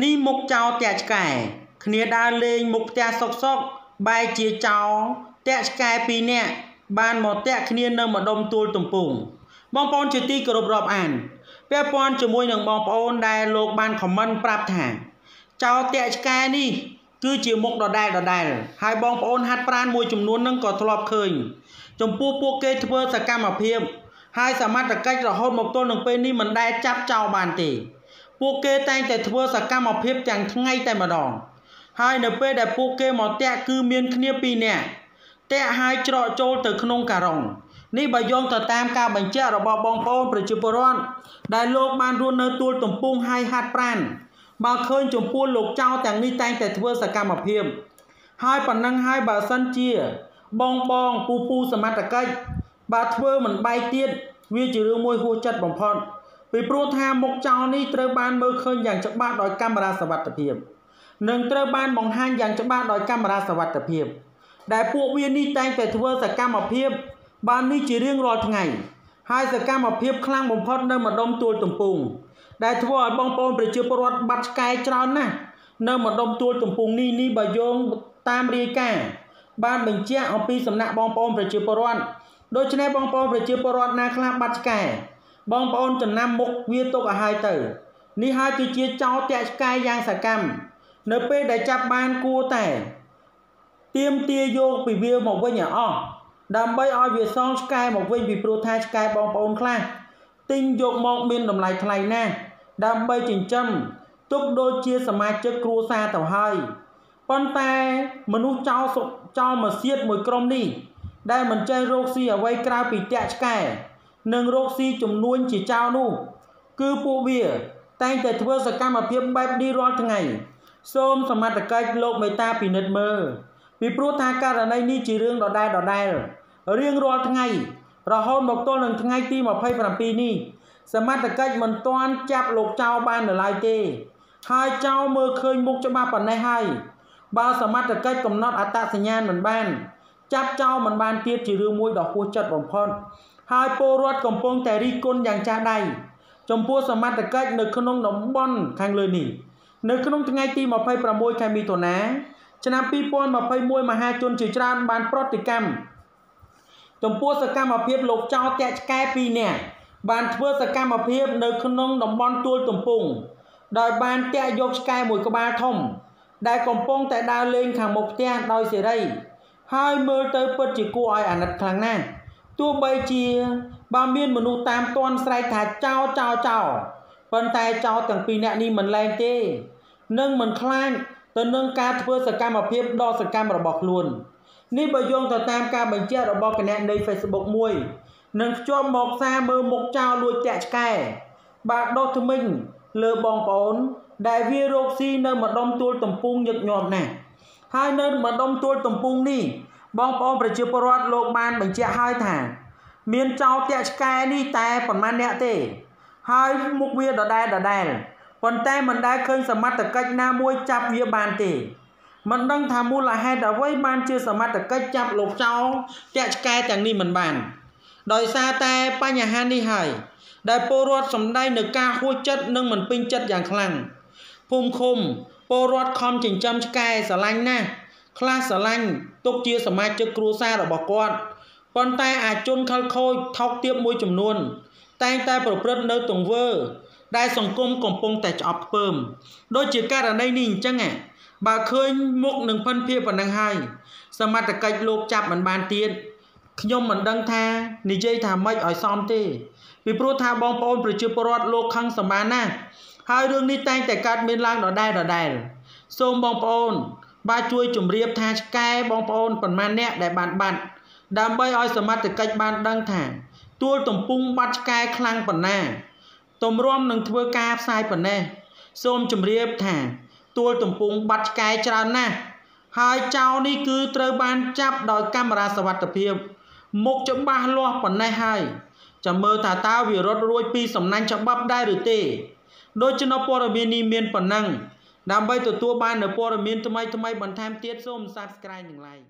នេះមុខចោលតាក់ឆ្កែគ្នាដើរលេងមុខផ្ទះសុកសុកបែរជាចោលតាក់ឆ្កែពីរនាក់បានមកតាក់គ្នានៅម្ដុំទួលទំពង់បងប្អូនជាទីគោរពរាប់អានពាក់ព័ន្ធជាមួយនឹងបងប្អូនដែលលោកបានខមមិនប្រាប់ថាចោលតាក់ឆ្កែនេះគឺជាមុខដដែលដដែលហើយបងប្អូនហាត់ប្រានមួយចំនួននឹងក៏ធ្លាប់ឃើញ ចំពោះពួកគេធ្វើសកម្មភាពហើយសមត្ថកិច្ចរហូតមកទល់នឹងពេលនេះមិនដែលចាប់ចោលបានទេ ពួកគេតែងតែធ្វើសកម្មភាពទាំងថ្ងៃតែម្ដងហើយនៅពេលដែលពួកគេមកតាក់គឺមានគ្នាពីរនាក់តាក់ហើយច្រកចូលទៅក្នុងការុងនេះបើយោងទៅតាមការបញ្ជាក់របស់បងប្អូនប្រជាពលរដ្ឋដែលលោកបានរស់នៅទួលទំពង់ហើយហាត់ប្រាណបើឃើញចំពោះលោកចៅទាំងនេះតែងតែធ្វើសកម្មភាពហើយប៉ុណ្ណឹងហើយបើសិនជា បងបងពូពូសមត្ថកិច្ចបើធ្វើមិនបែកទៀតវាជារឿងមួយហួសចិត្តបំផុត ពីព្រោះថាមុខចោលនេះត្រូវបានមើលឃើញយ៉ាងច្បាស់ដោយកាមេរ៉ាសវត្ថិភាពនិងត្រូវបានបង្ហាញយ៉ាងច្បាស់ដោយកាមេរ៉ាសវត្ថិភាពដែលពួកវានេះតែងតែធ្វើសកម្មភាព បាននេះជារៀងរាល់ថ្ងៃហើយសកម្មភាពខ្លាំងបំផុតនៅម្ដុំទួលទំពង់ដែលធ្វើឲ្យបងប្អូនប្រជាពលរដ្ឋបាត់ឆ្កែច្រើនណាស់នៅម្ដុំទួលទំពង់នេះនេះបើយោងតាមរាយការណ៍បានបញ្ជាក់អំពីសំណាក់បងប្អូនប្រជាពលរដ្ឋដូច្នេះបងប្អូនប្រជាពលរដ្ឋណាខ្លះបាត់ឆ្កែ បងប្អូនចំណាំមុខវាទុកឲ្យហើយទៅ នេះហើយគឺជាចោលតាក់ឆ្កែយ៉ាងសកម្មនៅពេលដែលចាប់បានគួរតែទៀមទាយកពីវាមកវិញឲ្យអស់ដើម្បីឲ្យវាសងឆ្កែមកវិញពីព្រោះថាឆ្កែបងប្អូនខ្លះទិញយកមកមានតម្លៃថ្លៃណាស់ដើម្បីចិញ្ចឹមទុកដូចជាសមាជិកគ្រួសារទៅហើយប៉ុន្តែមនុស្សចោលចោលមកសៀតមួយក្រុមនេះដែលមិនចេះរកស៊ីអ្វីក្រៅពីតាក់ឆ្កែ និងរកស៊ីចំនួនជាចោលនោះ គឺពួកវា តែងតែធ្វើសកម្មភាពបែបនេះរាល់ថ្ងៃ សូមសមត្ថកិច្ចលោកមេត្តាពិនិត្យមើលពីព្រោះថាករណីនេះជារឿងដដែលដដែលរៀងរាល់ថ្ងៃ រហូតមកទល់នឹងថ្ងៃទី27នេះសមត្ថកិច្ចមិនទាន់ចាប់លោកចៅបាននៅឡើយទេ ហើយចៅមើលឃើញមុខច្បាស់ប៉ុណ្ណេះហើយបើសមត្ថកិច្ចកំណត់អត្តសញ្ញាណមិនបាន ចាប់ចោលមិនបានទៀតជារឿងមួយដ៏ហួសចិត្តបំផុត ហើយពលរដ្ឋកំពុងតែរីកគុណយ៉ាងចាស់ដៃចំពោះសមត្ថកិច្ចនៅក្នុងតំបន់ខាងលើនេះនៅក្នុងថ្ងៃទី26ខែមិថុនាឆ្នាំ2021មហាជនជាច្រើនបានប្រតិកម្មចំពោះសកម្មភាពលោកចៅតាក់ឆ្កែ2នាក់បានធ្វើសកម្មភាពនៅក្នុងតំបន់ទួលទំពង់ដោយបានតាក់យកឆ្កែមួយក្បាលធំ ដែលកំពុងតែដើរលេងខាងមុខផ្ទះដោយសេរី ហើយមើលទៅពិតជាគួរឲ្យអាណិតខ្លាំងណាស់ ទោះបីជាបើមានមនុស្សតាមទាន់ស្រែកថាចោចោចោប៉ុន្តែចោទាំងពីរនាក់នេះមិនលែងទេនឹងមិនខ្លាចទៅនឹងការធ្វើសកម្មភាពដ៏សកម្មរបស់ខ្លួននេះបើយោងទៅតាមការបញ្ជាក់របស់គណនី Facebook មួយនឹងភ្ជាប់មកសារមើលមុខចោលលួចតាក់ឆ្កែបាទដុសថ្មិញលើបងប្អូន ដែលវារោគស៊ីនៅម្ដុំទួលតំពុងញឹកញាប់ណាស់ហើយនៅម្ដុំទួលតំពុងនេះ បងប្អូនប្រជាពលរដ្ឋលោកបានបញ្ជាក់ហើយថា មានចោលតាក់ឆ្កែនេះតែប្រមាណអ្នកទេ ហើយមុខវាដដែលដដែលប៉ុន្តែមិនដែលឃើញសមត្ថកិច្ចណាមួយចាប់វាបានទេមិនដឹងថាមូលហេតុអ្វីបានជាសមត្ថកិច្ចចាប់លោកចោលតាក់ឆ្កែទាំងនេះមិនបាន ដោយសារតែបញ្ហានេះហើយ ដែលពលរដ្ឋសំដែងនឹងការហួចចិត្តនិងមិនពេញចិត្តយ៉ាងខ្លាំងភូមិឃុំពលរដ្ឋខំចិញ្ចឹមឆ្កែស្រឡាញ់ណាស់ ខ្លះស្រឡាញ់ទុកជាសមាជិកគ្រួសាររបស់គាត់ប៉ុន្តែអាជនខលខូចថោកទាបមួយចំនួន តែងតែប្រព្រឹត្តនៅទង្វើ ដែលសង្គមកំពុងតែឆ្អប់ខ្ពើមដូចជាករណីនេះអញ្ចឹងបើឃើញមុខនឹងភិនភាប៉ុណ្ណឹងហើយសមត្ថកិច្ចលោកចាប់មិនបានទៀតខ្ញុំមិនដឹងថានិយាយថាម៉េចឲ្យសមទេពីព្រោះថាបងប្អូនប្រជាពលរដ្ឋលោកខឹងសម្បានណាស់ហើយរឿងនេះតែងតែកើតមានឡើងដដែលដដែលសូមបងប្អូន បាទជួយជម្រាបថាឆ្កែបងប្អូនប៉ុន្មានអ្នកដែលបានបាត់ដើម្បីឲ្យសមត្ថកិច្ចបានដឹងថាទួលទំពុងបាត់ឆ្កែខ្លាំងប៉ុណ្ណាទម្រាំនឹងធ្វើការផ្សាយប៉ុណ្ណេះសូមជម្រាបថាទួលទំពុងបាត់ឆ្កែច្រើនណាស់ហើយចៅនេះគឺត្រូវបានចាប់ដោយកាមេរ៉ាសវត្ថិភាពមុខច្បាស់លាស់ប៉ុណ្ណេះហើយចាំមើលថាតើវារត់រួចពីសំណាញ់ច្បាប់ដែរឬទេ ដូច្នោះព័ត៌មាននេះមានប៉ុណ្ណឹង ដើម្បីទទួលបាននូវព័ត៌មានថ្មីៗបន្ថែមទៀតសូម Subscribe និង Like